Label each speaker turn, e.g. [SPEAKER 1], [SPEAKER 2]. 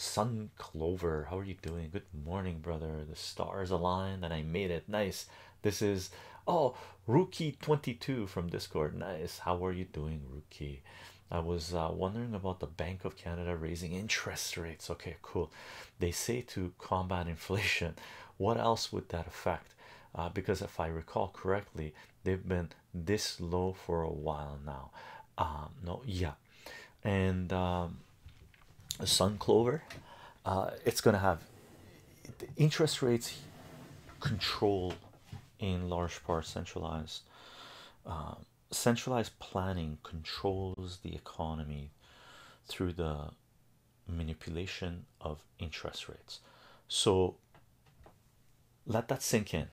[SPEAKER 1] Sun Clover, how are you doing? Good morning, brother. The stars aligned and I made it. Nice. This is oh Rookie 22 from Discord. Nice. How are you doing, Rookie? I was uh, wondering about the Bank of Canada raising interest rates. Okay, cool. They say to combat inflation. What else would that affect? Uh, because if I recall correctly, they've been this low for a while now. Um, no, yeah, and um, Sun Clover, uh, it's gonna have interest rates control in large part centralized. Uh, centralized planning controls the economy through the manipulation of interest rates. So let that sink in.